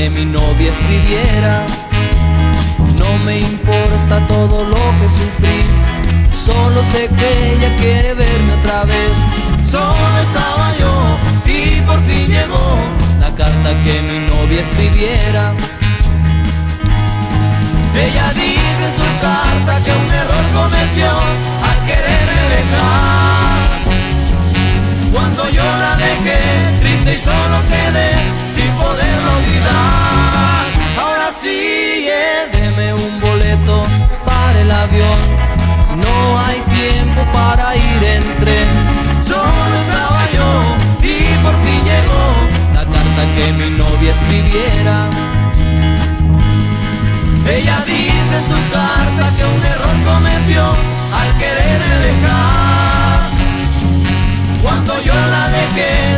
que mi novia escribiera. No me importa todo lo que sufrí, solo sé que ella quiere verme otra vez. Solo estaba yo y por fin llegó la carta que mi novia escribiera. Ella novia escribiera. Ella dice en su carta que un error cometió al quererme dejar. Cuando yo la dejé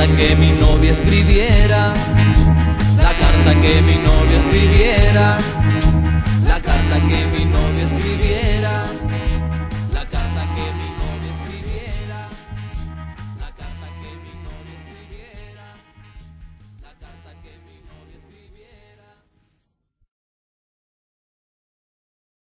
carta que mi novia escribiera. La carta que mi novia escribiera.